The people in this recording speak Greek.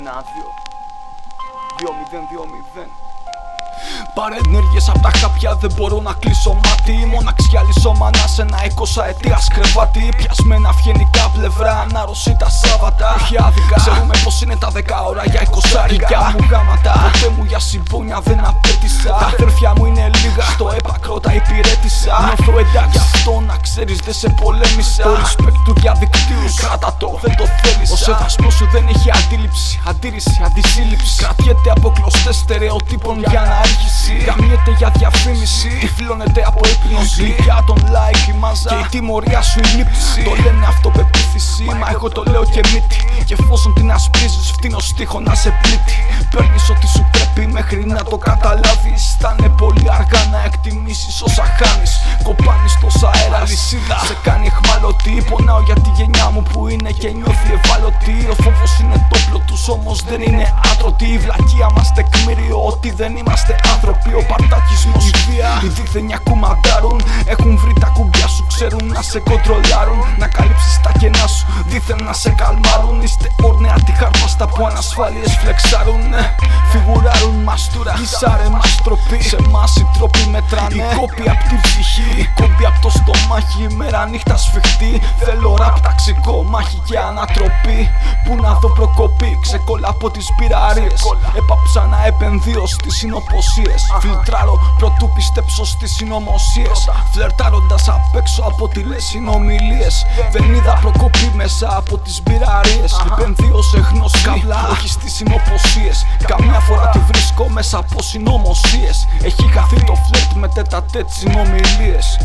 Ένα, δύο. Δύο, μηδέν, δύο, μηδέν. Παρενέργειες απ' τα χάπια δεν μπορώ να κλείσω μάτι. Μοναξιά μανάς σε ένα είκοσα αιτίας κρεβάτι Πιασμένα αυγενικά πλευρά, ανάρρωση τα Σάββατα. Όχι άδικα, ξέρουμε πως είναι τα δέκα ώρα για εικοσάρικα. Μου γάματα, ποτέ μου για συμπόνια δεν απέτησα. Τα αδέρφια μου είναι λίγα, στο έπακρο τα υπηρέτησα. Νιώθω εντάξει, αυτό να ξέρεις δεν σε πολέμησα. Το respect του διαδικτύου, κράτα το, δεν το θέλεις Ο σεβασμός σου δεν έχει αντίληψη, αντίρρηση, αντισύλληψη. Κρατιέται από κλωστές στερεοτύπων για να αρχίσει Καμιέται για διαφήμιση, τυφλώνεται από ύπνωση. Για τον like η μάζα. Και η τιμωρία σου η λήψη. Το λένε αυτοπεποίθηση, μα εγώ το λέω και μύτη. Και εφόσον την ασπρίζεις φτύνω στίχο να σε πλήττει. Παίρνεις ό,τι σου πρέπει μέχρι να το καταλάβεις. Θα είναι πολύ αργά να εκτιμήσεις όσα χάνεις. Κοπάνεις τόσα αέρα λυσίδα. Σε κάνει εχμαλωτή Πονάω για τη γενιά μου που είναι και νιώθει ευάλωτη. Ο φόβος είναι το όπλο τους όμως δεν είναι άτρωτοι Η βλακεία μας τεκμήριο ότι δεν είμαστε άνθρωποι. Ο παρτακισμός, η βία, οι δίθενια κουμαντάρουν. Έχουν βρει τα κουμπιά σου, ξέρουν να σε κοντρολάρουν Να καλύψεις τα κενά σου, δίθεν να σε καλμάρουν. Είστε όρνεα τη χαρπάστα που ανασφάλειες φλεξάρουν. Φιγουράρουν μαστούρα, γυσάρε μας τροπή. Σε μας οι τρόποι μετράνε, η κόπη απ' την ψυχή Η κόπη απ' το στομάχι, μέρα νύχτα σφιχτή. Θέλω ραπ ταξικό, μάχη και ανατροπή. Πού να δω προκοπή, ξεκολλά από τις πειραρίες. Έπαψα να επενδύω στις συνοποσίες Φιλτράρω πρωτού πιστέψω στις συνωμοσίες. Φλερτάροντας απ' έξω από τις λες συνομιλίες Δεν είδα προκοπή μέσα από τις πειραρίες. Επενδύω σε γνώση, καβλά, όχι στις συνοποσίες Καμιά φορά τη βρίσκω μέσα από συνωμοσίες. Έχει χαθεί το φλερτ με τέτα τέτ συνομιλίες